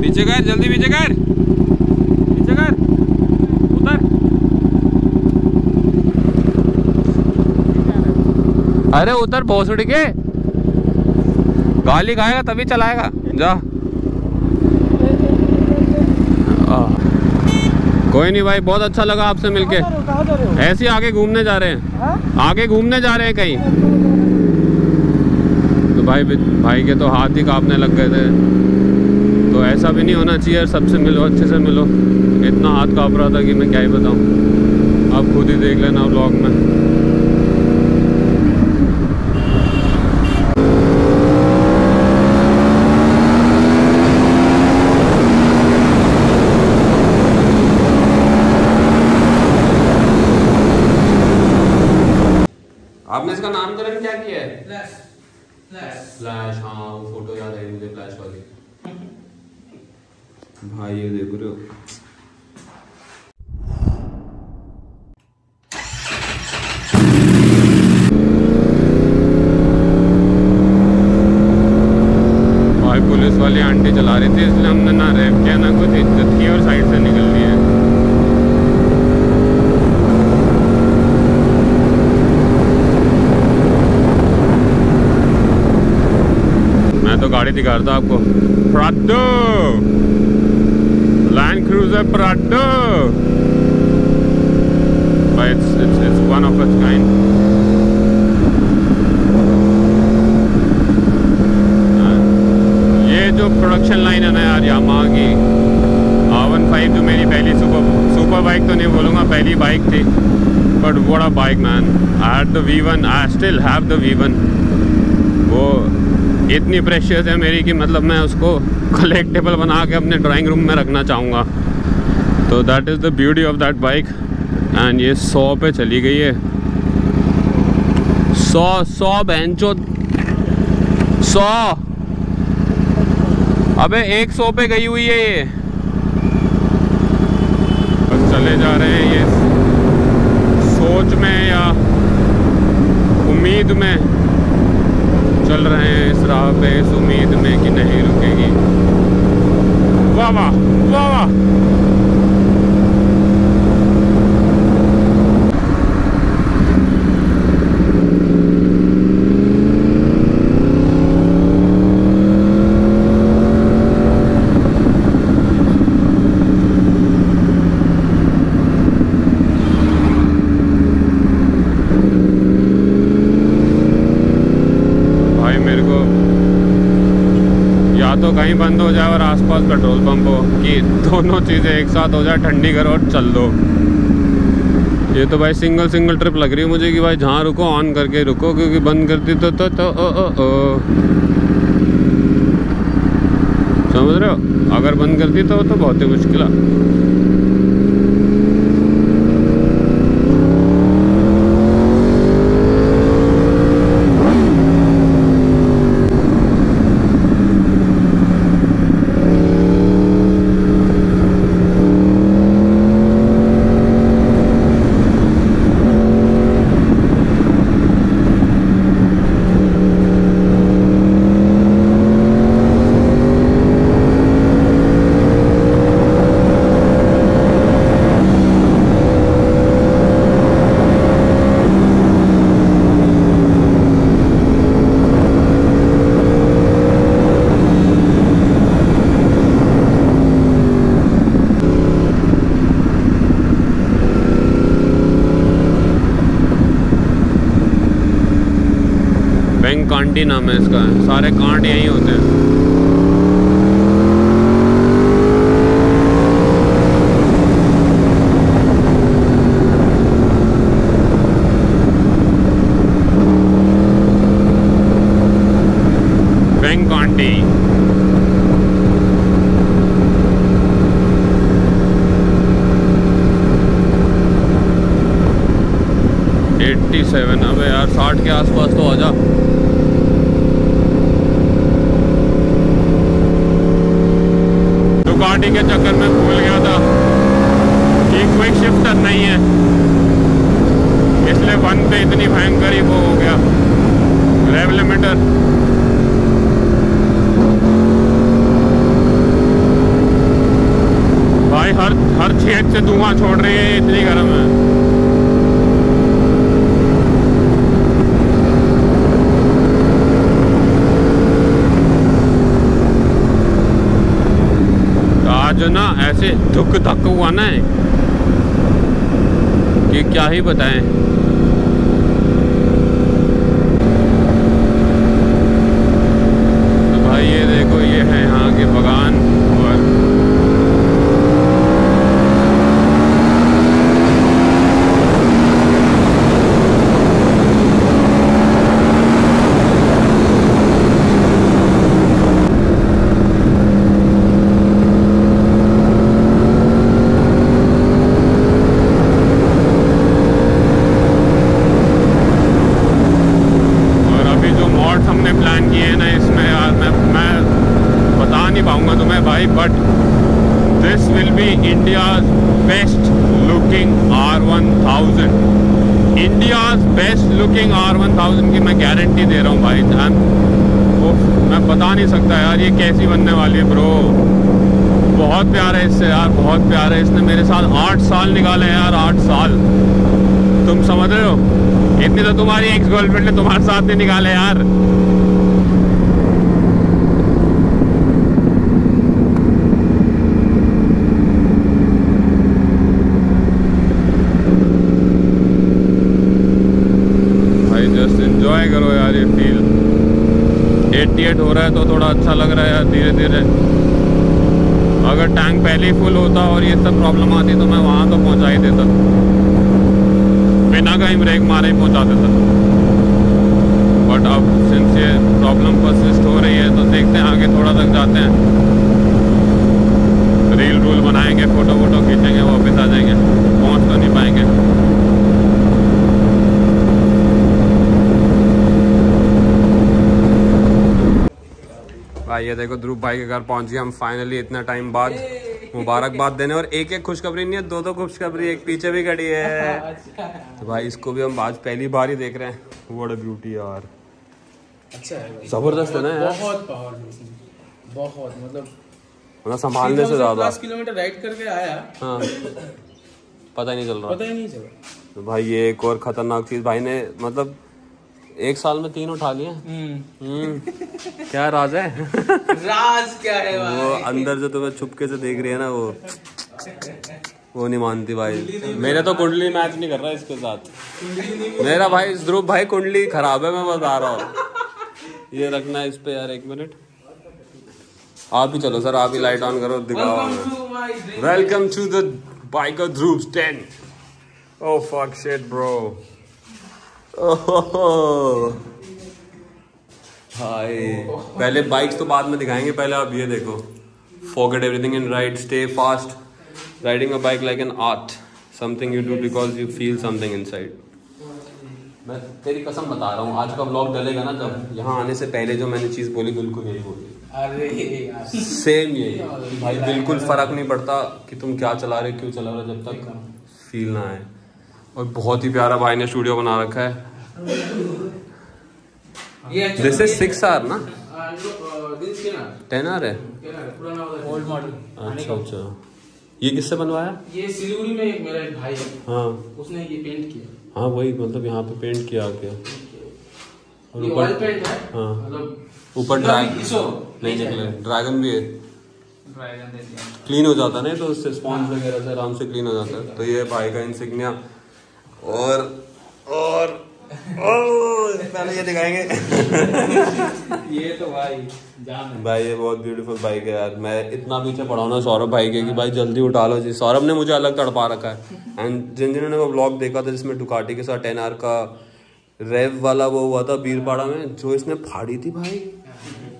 पीछे कर जल्दी पीछे कर। पीछे कर। उतर। अरे उतर भोसड़ी के। गाली खाएगा तभी चलाएगा। जा। कोई नहीं भाई बहुत अच्छा लगा आपसे मिलके। ऐसे ही आगे घूमने जा रहे हैं। हाँ? आगे घूमने जा रहे हैं कहीं। तो भाई भाई के तो हाथ ही कांपने लग गए थे। तो ऐसा भी नहीं होना चाहिए यार, सबसे मिलो, अच्छे से मिलो। इतना हाथ काँप रहा था कि मैं क्या ही बताऊँ। आप खुद ही देख लेना ब्लॉग में आपने इसका नामकरण क्या किया है फ्लैश फ्लैश फ्लैश हाँ वो फ़ोटो याद आई मुझे फ्लैश वाली भाई देख रहे हो रैप किया, ना कुछ की और साइड से निकल मैं तो गाड़ी दिखा रहा था आपको। Land Cruiser Prado but it's it's it's one of its kind. हाँ, ये जो प्रोडक्शन लाइन है ना यार यामाहा की। आर वन फाइव जो मेरी पहली सुपर सुपर बाइक तो नहीं बोलूँगा पहली बाइक थी। But a bike man I had the V1 I still have the V1 वो इतनी प्रेशियस है मेरी कि मतलब मैं उसको कलेक्टेबल बना के अपने ड्राइंग रूम में रखना चाहूँगा। तो that is the beauty of that bike and ये सौ पे चली गई है। सौ सौ बेंचो सौ। अबे एक सौ पे गई हुई है ये। बस चले जा रहे हैं ये। सोच में या उम्मीद में। चल रहे हैं इस राह पे इस उम्मीद में कि नहीं रुकेगी। वाह वाह वाह वाह भाई मेरे को या तो कहीं बंद हो जाए और आसपास पेट्रोल पंप हो कि दोनों चीज़ें एक साथ हो जाए ठंडी करो और चल दो। ये तो भाई सिंगल सिंगल ट्रिप लग रही है मुझे कि भाई जहाँ रुको ऑन करके रुको क्योंकि बंद करती तो तो, तो ओ, ओ, ओ। समझ रहे हो? अगर बंद करती तो तो बहुत ही मुश्किल है। कांटी नाम है इसका। सारे कांट यहीं होते हैं। सेवन अबे यार, साठ के आसपास तो आ जा। सेफ्टी के चक्कर में भूल गया था। कि क्विक शिफ्टर नहीं है। इसलिए वन पे इतनी भयंकर ही वो हो गया। रेव लिमिटर भाई हर हर छेद से धुआँ छोड़ रही है इतनी गर्म है। आज ना ऐसे धुक धक हुआ ना कि क्या ही बताएँ तो भाई ये देखो ये है यहाँ के बगान और और अभी जो मॉड्स हमने प्लान किए हैं ना इसमें यार मैं मैं बता नहीं be India best looking R one thousand India best looking R one thousand की मैं गारंटी दे रहा हूँ भाई I'm- उफ, मैं बता नहीं सकता यार ये कैसी बनने वाली है ब्रो बहुत प्यार है इससे यार बहुत प्यार है। इसने मेरे साथ आठ साल निकाले हैं यार आठ साल। तुम समझ रहे हो? इतनी तो तुम्हारी एक्स गर्लफ्रेंड ने तुम्हारे साथ नहीं निकाले यार भाई जस्ट एंजॉय करो यार ये फील 88 हो रहा है तो थोड़ा अच्छा लग रहा है धीरे धीरे अगर टैंक पहले ही फुल होता और ये सब प्रॉब्लम आती तो मैं वहाँ तो पहुँचा ही देता। बिना कहीं ब्रेक मारे ही पहुँचा देता। बट अब सिंस ये प्रॉब्लम परसिस्ट हो रही है तो देखते हैं, आगे थोड़ा तक जाते हैं। रील रूल बनाएँगे फ़ोटो वोटो खींचेंगे, वापस आ जाएँगे। पहुँच तो नहीं पाएँगे। ये देखो ध्रुव भाई के घर पहुँच गए हम फाइनली इतना टाइम बाद मुबारकबाद देने। और एक एक खुशखबरी नहीं है दो दो खुशखबरी एक पीछे भी खड़ी है। तो भाई इसको भी हम आज पहली बार ही देख रहे हैं। अ ब्यूटी यार। अच्छा ज़बरदस्त है ना यार। बहुत पावर बहुत मतलब मतलब संभालने से ज़्यादा। 10 किलोमीटर राइड करके आया। हाँ। पता ही नहीं चल रहा। पता ही नहीं चला। तो भाई ये एक और खतरनाक चीज़ भाई ने मतलब एक साल में तीन उठा लिए। हम्म। हम्म। क्या राज है? राज क्या है वो अंदर जो तुम्हें छुपके से देख रही है ना वो। वो नहीं मानती भाई। मेरे तो कुंडली मैच नहीं कर रहा इसके साथ। मेरा भाई ध्रुव भाई कुंडली खराब है मैं बता रहा हूँ। ये रखना है इस पे यार एक मिनट। आप ही चलो सर आप ही लाइट ऑन करो दिखाओ welcome to the biker Dhruv tent Oh fuck shit bro. भाई पहले बाइक्स तो बाद में दिखाएँगे पहले आप ये देखो। Forget everything in ride stay fast riding a bike like an art something you do because you feel something inside मैं तेरी कसम बता रहा हूँ आज का ब्लॉग डलेगा ना जब? यहाँ आने से पहले जो मैंने चीज़ बोली बिल्कुल यही बोली। अरे सेम यही। भाई बिल्कुल फ़र्क नहीं पड़ता कि तुम क्या चला रहे क्यों चला रहे जब तक फील ना आए। और बहुत ही प्यारा भाई ने स्टूडियो बना रखा है। ये दिस इज़ सिक्स आर ना? दिस के ना? टेन आर है? क्या है पुराना वाला ओल्ड मॉडल अच्छा अच्छा। ये किससे बनवाया? ये सिलीगुड़ी में एक मेरा एक भाई है। हाँ। उसने ये पेंट किया। हाँ वही मतलब यहाँ पे पेंट किया आके। और ये ऊपर पेंट है? हाँ। मतलब ऊपर इसका भी ड्रैग घिसो नहीं निकले। ड्रैगन भी है। ड्रैगन क्लीन हो जाता है ना तो उससे स्पॉन्ज वगैरह से आराम से क्लीन हो जाता है। तो ये भाई का इंसिग्निया और और और पहले ये दिखाएँगे। ये तो भाई जान है। भाई ये बहुत ब्यूटीफुल बाइक है यार। मैं इतना पीछे पड़ा ना सौरभ भाई के कि भाई जल्दी उठा लो जी। सौरभ ने मुझे अलग तड़पा रखा है। एंड जिन जिन्होंने वो ब्लॉग देखा था जिसमें डुकाटी के साथ टेन आर का रेव वाला वो हुआ था बीरपाड़ा में जो इसने फाड़ी थी भाई।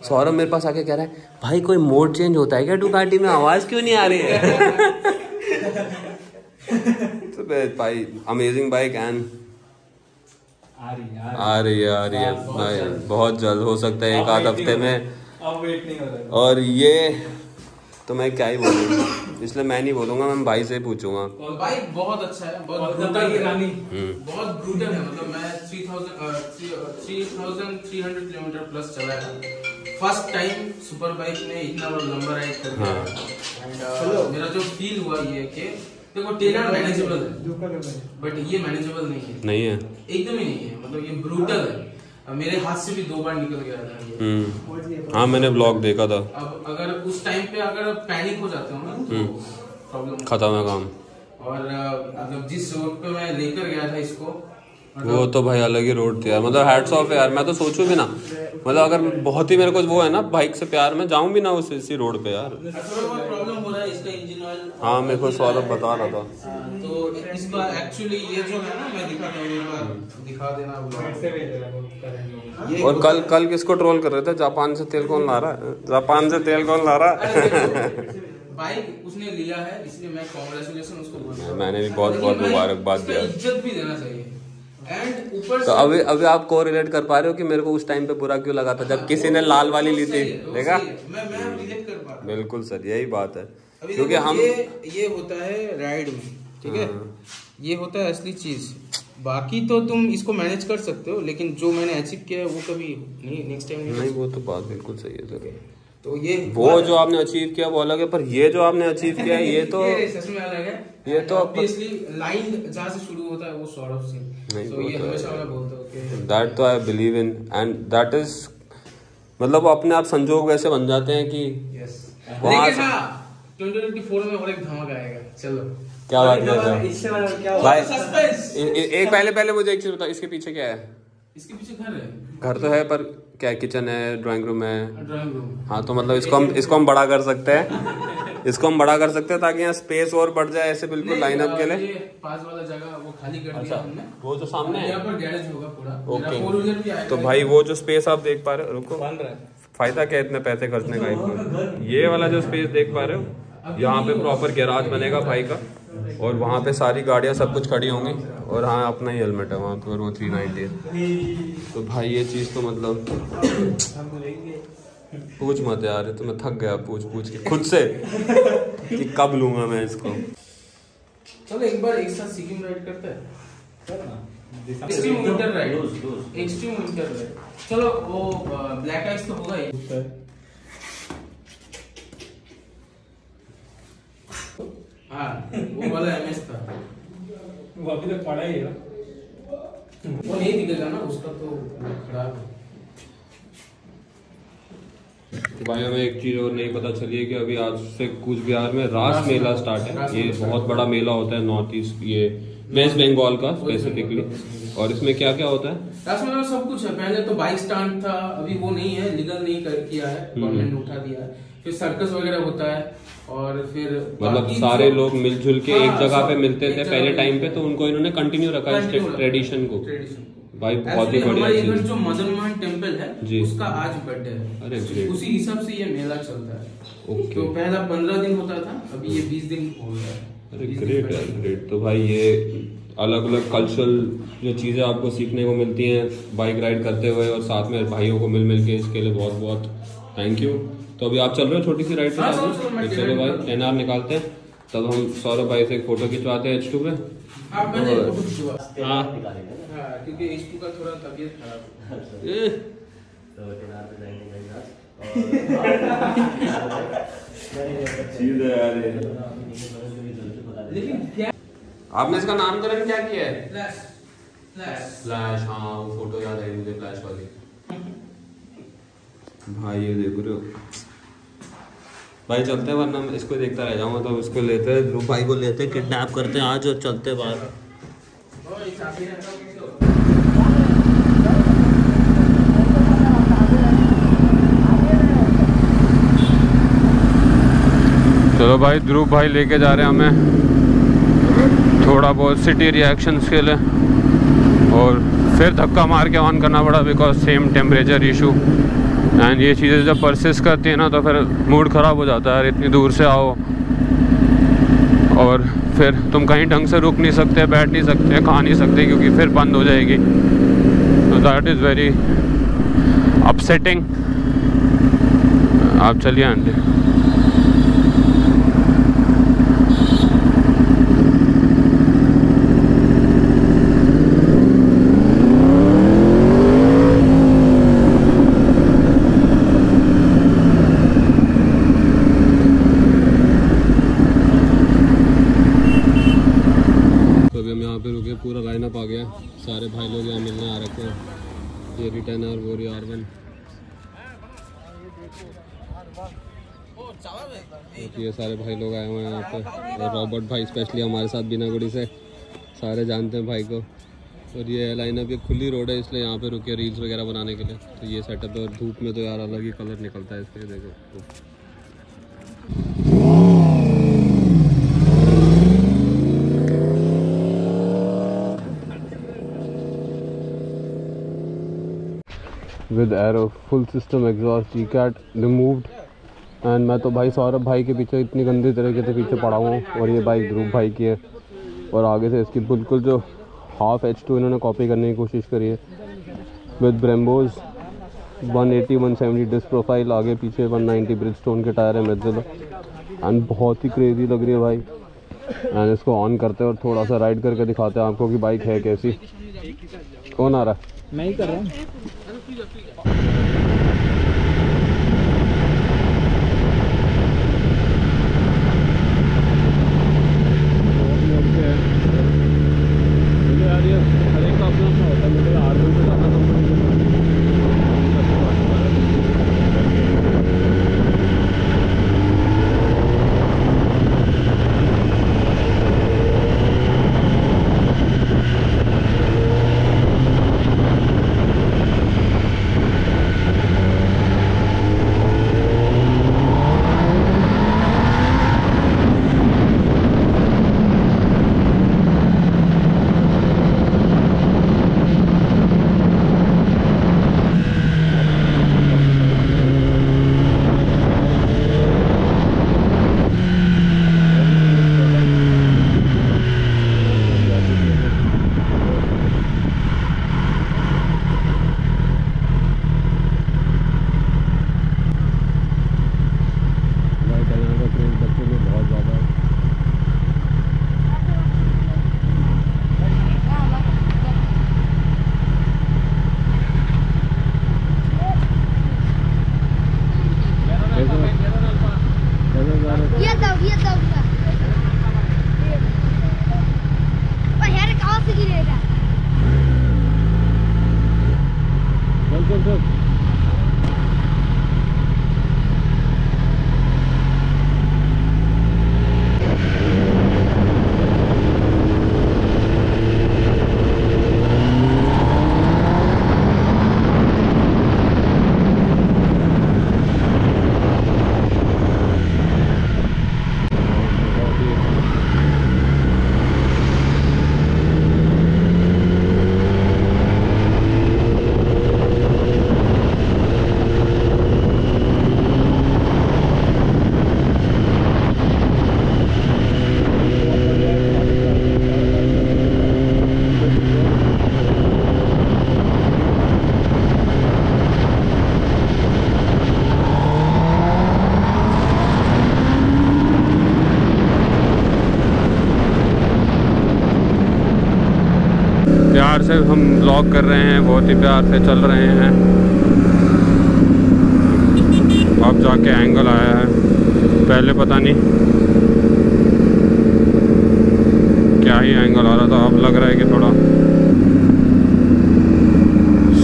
सौरभ मेरे पास आके कह रहा है भाई कोई मोड चेंज होता है क्या डुकाटी में? आवाज़ क्यों नहीं आ रही है? बे- भाई अमेजिंग बाइक एंड आ रही यार आ रही है आ रही है बहुत भाई बहुत जल्द हो सकता है एक आध हफ़्ते में। अब वेट नहीं हो रहा और ये तो मैं क्या ही बोलूँ? इसलिए मैं नहीं बोलूँगा मैं भाई से पूछूँगा। बाइक बहुत अच्छा है बहुत brutal है। रानी हम्म। बहुत ब्रूटल है मतलब मैं 3000 300 किलोमीटर प्लस चला है। फ़र्स्ट टाइम सुपर बाइक में इतना बड़ा लंबा राइड कर हाँ। एंड मेरा जो फील हुआ ये कि देखो टेलर मैनेजेबल है। बट ये मैनेजेबल नहीं है। नहीं है। एकदम ही नहीं है। मतलब ये ब्रूटल है। मेरे हाथ से भी दो बार निकल गया था ये। हम्म। हाँ मैंने ब्लॉग देखा था। अब अगर उस टाइम पे अगर पैनिक हो जाते हो ना तो प्रॉब्लम खत्म है। काम। और मतलब जिस रोड पे मैं लेकर गया था इसको वो तो भाई अलग ही रोड थी यार। मतलब हैट्स ऑफ़ यार। मैं तो सोचूं भी ना। मतलब अगर बहुत ही मेरे को वो है ना बाइक से प्यार में जाऊँ भी ना उस इसी रोड पे यार। हो है हाँ मेरे को सौरभ बता रहा था। तो इसका एक्चुअली ये जो है ना मैं दिखाता हूँ दिखा देना। और कल कल किसको ट्रोल कर रहे थे? जापान से तेल कौन ला रहा है? जापान से तेल कौन ला रहा है? बाइक उसने लिया है इसलिए मैं कॉन्ग्रेचुलेशन उसको हूँ। मैंने भी बहुत बहुत मुबारकबाद दिया। इज़्ज़त भी देना चाहिए। एंड ऊपर तो अभी अभी आप को रिलेट कर पा रहे हो कि मेरे को उस टाइम पे बुरा क्यों लगा था? जब किसी ने लाल वाली ली थी है, देखा? मैं मैं रिलेट कर पा रहा बिल्कुल सर यही बात है। क्योंकि हम ये ये होता है राइड में ठीक है? ये होता है असली चीज़। बाकी तो तुम इसको मैनेज कर सकते हो लेकिन जो मैंने अचीव किया है वो कभी नहीं नेक्स्ट टाइम नहीं वो तो बात बिल्कुल सही है सर। तो ये वो जो आपने अचीव किया वो अलग है पर ये जो आपने अचीव किया ये तो ये है। तो- ऑब्वियसली लाइन जहाँ से शुरू होता है वो सौरभ सिंह नहीं, तो ये तो हमेशा मैं बोलता हूँ दैट तो I believe in and that is मतलब वो अपने आप संजोग वैसे बन जाते हैं कि यस वहाँ से- हाँ 2024 में और एक धमाका आएगा चलो। क्या बात इससे भाई ए- एक पहले पहले मुझे एक चीज़ बताओ इसके पीछे क्या है? इसके पीछे घर है। घर तो है पर क्या किचन है ड्राइंग रूम है? ड्राइंग रूम हाँ तो मतलब इसको हम इसको हम बड़ा कर सकते हैं। इसको हम बड़ा कर सकते हैं ताकि यहाँ स्पेस और बढ़ जाए ऐसे बिल्कुल लाइनअप के लिए। पास वाला जगह वो खाली कर दिया हमने। वो जो सामने है। पर गैरेज होगा पूरा। ओके भी आएगा तो भाई वो जो स्पेस आप देख पा रहे हो रुको। बन रहा है। फ़ायदा क्या इतने पैसे खर्चने का ये वाला जो स्पेस देख पा रहे हो यहाँ पे प्रॉपर गैराज बनेगा भाई का और वहाँ पे सारी गाड़ियाँ सब कुछ खड़ी होंगी। और हाँ अपना ही हेलमेट है वहाँ पर वो थ्री नाइनटी है तो भाई ये चीज़ तो मतलब पूछ मत यार तो मैं थक गया पूछ पूछ के खुद से कि कब लूँगा मैं इसको। चलो एक बार एक साथ सिक्किम राइड करते हैं। Extreme winter ride extreme winter ride चलो वो ब्लैक आइस तो होगा ही। हाँ वो वाला एमएस था वो अभी तक पड़ा ही है वो नहीं दिखेगा ना उसका तो खराब है भाई हमें एक चीज़ और नहीं पता चली है कि अभी आज से कूच बिहार में रास मेला मेला। स्टार्ट है। ये बहुत बड़ा मेला होता है नॉर्थ ईस्ट ये वेस्ट बंगाल का स्पेसिफिकली और इसमें क्या क्या होता है? रास में सब कुछ है। पहले तो बाइक स्टैंड था अभी वो नहीं है लीगल नहीं कर किया है गवर्नमेंट उठा दिया है। फिर सर्कस वगैरह होता है। और फिर मतलब सारे लोग मिलजुल के हाँ, एक हाँ, जगह पे मिलते थे पहले टाइम पे तो उनको इन्होंने कंटिन्यू रखा है रखा। ट्रेडिशन को। भाई बहुत ही बढ़िया चीज़। जो मदन मोहन टेंपल है जी। उसका आज बर्थडे है। अरे उसी- हिसाब से ये मेला चलता है। ओके तो पहला पंद्रह दिन होता था अभी ये बीस दिन हो गया है। अरे ग्रेट। यार ग्रेट तो भाई ये अलग अलग कल्चरल जो चीज़ें आपको सीखने को मिलती हैं बाइक राइड करते हुए और साथ में भाइयों को मिल मिल के इसके लिए बहुत बहुत थैंक यू तो अभी आप चल रहे हो छोटी सी राइड पे हाँ, साथ चलो, तो भाई करता हूँ। एनआर निकालते हैं। तब हम सौरभ भाई से एक फ़ोटो खिंचवाते हैं एच टू पे। हाँ। हाँ। क्योंकि इस का थोड़ा तबीयत खराब है। ए, लेकिन क्या आपने इसका नामकरण क्या किया है? फ्लैश फ्लैश फ्लैश हाँ वो फ़ोटो याद आई मुझे फ्लैश वाली। भाई ये देख रहे हो। भाई चलते हैं वरना मैं इसको देखता रह जाऊँगा तो उसको लेते हैं। ध्रुव भाई को लेते हैं किडनैप करते हैं आज और चलते बाहर। चलो भाई ध्रुव भाई लेके जा रहे हैं हमें। थोड़ा बहुत सिटी रिएक्शंस के लिए। और फिर धक्का मार के ऑन करना पड़ा because same temperature issue and ये चीज़ें जब परसेस करती हैं ना तो फिर मूड ख़राब हो जाता है इतनी दूर से आओ। और फिर तुम कहीं ढंग से रुक नहीं सकते, बैठ नहीं सकते, खा नहीं सकते, क्योंकि फिर बंद हो जाएगी। तो दैट इज़ वेरी अपसेटिंग आप चलिए, आंटी। सारे भाई लोग यहाँ मिलने आ रखे हैं। ये रिटर्न और वो आर वन ये सारे भाई लोग आए हुए हैं यहाँ पे। और रॉबर्ट भाई स्पेशली हमारे साथ बिना गुड़ी से। सारे जानते हैं भाई को। और ये लाइनअप ये खुली रोड है, इसलिए यहाँ पे रुके रील्स वगैरह बनाने के लिए। तो ये सेटअप है और धूप में तो यार अलग ही कलर निकलता है इसके देखो। With Arrow full system exhaust ji cat removed and मैं तो भाई सौरभ भाई के पीछे इतनी गंदी तरीके से पीछे पड़ा हूँ और ये बाइक ध्रुव भाई की है। और आगे से इसकी बिल्कुल जो हाफ़ एच टू इन्होंने कॉपी करने की कोशिश करी है। विद ब्रेम्बोज 180 170 डिस्क प्रोफ़ाइल आगे पीछे 190 ब्रिज स्टोन के टायर है मेजलो एंड बहुत ही क्रेजी लग रही है भाई। एंड इसको ऑन करते हैं और थोड़ा सा राइड करके दिखाते हैं आपको कि बाइक है कैसी। कौन आ रहा है? मैं ही कर रहा हूँ। से हम ब्लॉग कर रहे हैं, बहुत ही प्यार से चल रहे हैं। अब जाके एंगल आया है। पहले पता नहीं क्या ही एंगल आ रहा था, अब लग रहा है कि थोड़ा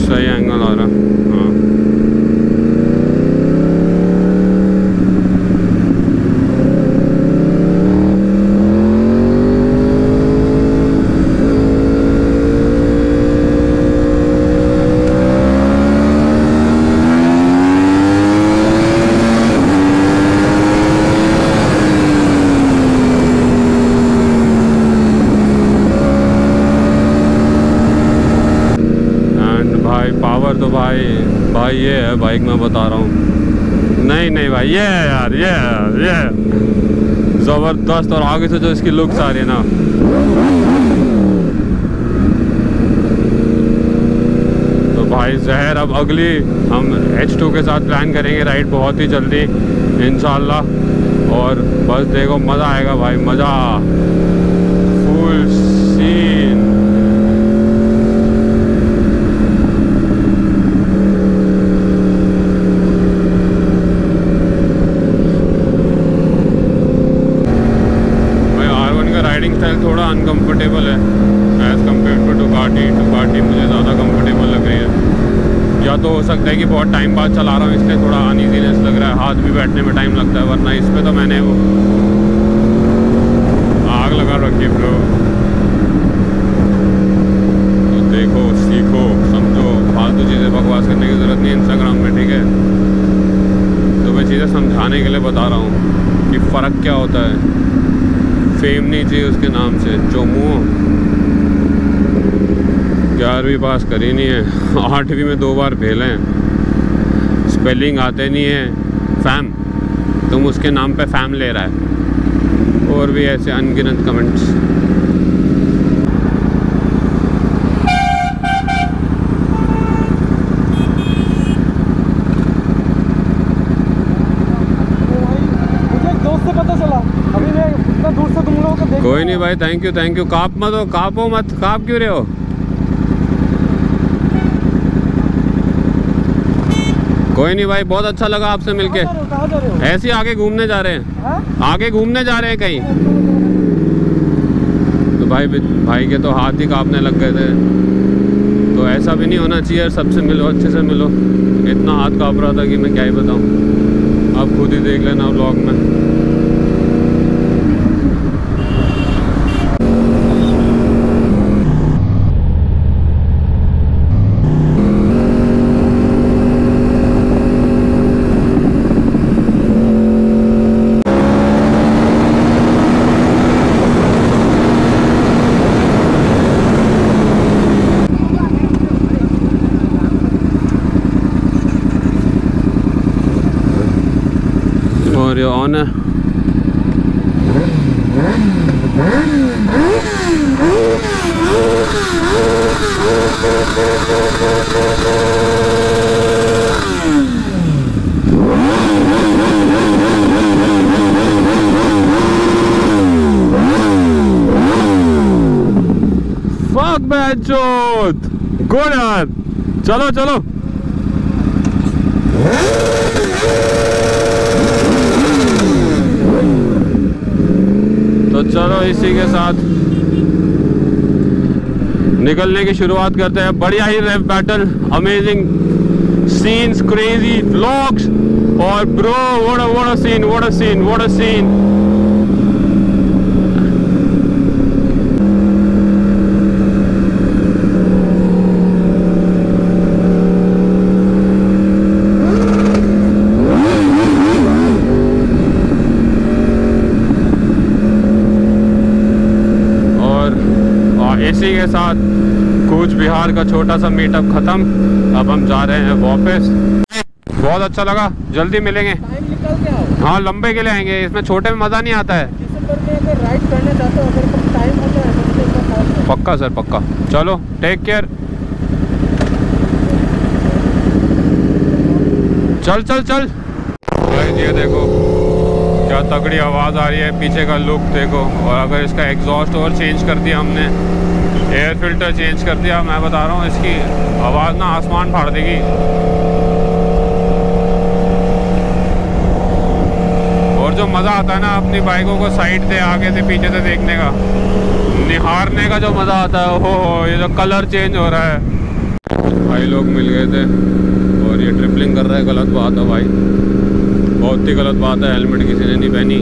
सही एंगल आ रहा। है हाँ एंड भाई पावर तो भाई भाई ये है बाइक मैं बता रहा हूँ। नहीं नहीं भाई, ये यार ये यार ये ज़बरदस्त, और आगे से जो इसकी लुक्स आ रही है ना। तो भाई, जहर, अब अगली हम H2 के साथ प्लान करेंगे राइड बहुत ही जल्दी इनशाला और बस देखो, मज़ा आएगा भाई, मज़ा। फुल सीन भाई आर वन का राइडिंग स्टाइल थोड़ा अनकंफर्टेबल है as compare to to party to party मुझे ज़्यादा कंफर्टेबल लग रही है या तो हो सकता है कि बाद चला रहा हूँ, इसलिए थोड़ा अनइजीनेस लग रहा है। हाथ भी बैठने में टाइम लगता है, वरना इस पर तो मैंने वो आग लगा रखी ब्रो तो देखो, सीखो, समझो। फालतू चीज़ें बकवास करने की ज़रूरत नहीं इंस्टाग्राम में, ठीक है? तो मैं चीज़ें समझाने के लिए बता रहा हूँ कि फ़र्क क्या होता है। फेम नहीं चाहिए उसके नाम से, जो मुँह। ग्यारहवीं पास करी नहीं है। आठवीं में दो बार फेल हैं। स्पेलिंग आते नहीं है। फैम तुम उसके नाम पे फैम ले रहा है। और भी ऐसे अनगिनत कमेंट्स कोई नहीं भाई थैंक यू थैंक यू काप मत हो कापो मत। काप क्यों रहे हो? कोई नहीं भाई बहुत अच्छा लगा आपसे मिलके। ऐसे ही आगे घूमने जा रहे हैं। हाँ? आगे घूमने जा रहे हैं कहीं। तो भाई भाई के तो हाथ ही कांपने लग गए थे। तो ऐसा भी नहीं होना चाहिए सबसे मिलो अच्छे से मिलो। इतना हाथ काँप रहा था कि मैं क्या ही बताऊँ। आप खुद ही देख लेना ब्लॉग में। और ये ऑन है फक बैचोत गुड यार चलो चलो चलो इसी के साथ। निकलने की शुरुआत करते हैं। बढ़िया ही rap battle amazing scenes crazy blogs और bro what a scene a scene a scene और और इसी के साथ कूच बिहार का छोटा सा मीटअप ख़त्म। अब हम जा रहे हैं वापस। बहुत अच्छा लगा। जल्दी मिलेंगे। हाँ लंबे के लिए आएँगे। इसमें छोटे में मज़ा नहीं आता है। तो पक्का सर पक्का। चलो टेक केयर चल चल चल। ये देखो क्या तगड़ी आवाज़ आ रही है। पीछे का लुक देखो। और अगर इसका एग्जॉस्ट और चेंज कर दिया हमने एयर फ़िल्टर चेंज कर दिया। मैं बता रहा हूँ, इसकी आवाज़ ना आसमान फाड़ देगी। और जो मज़ा आता है ना अपनी बाइकों को साइड से, आगे से, पीछे से देखने का, निहारने का जो मज़ा आता है हो हो ये जो कलर चेंज हो रहा है। भाई लोग मिल गए थे, और ये ट्रिपलिंग कर रहा है, गलत बात है भाई। बहुत ही गलत बात है, हेलमेट किसी ने नहीं पहनी।